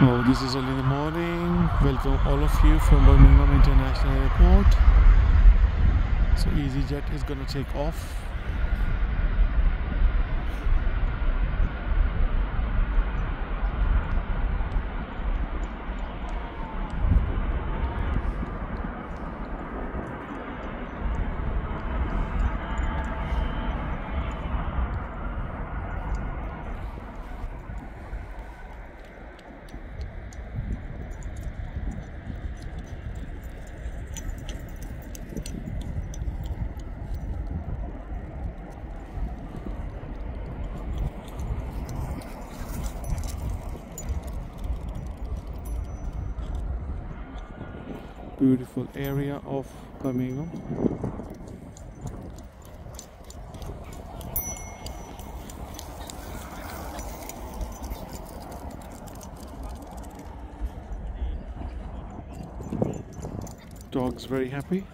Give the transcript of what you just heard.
Oh, this is early in the morning. Welcome all of you from Birmingham International Airport. So EasyJet is gonna take off. Beautiful area of Birmingham. Dog's very happy.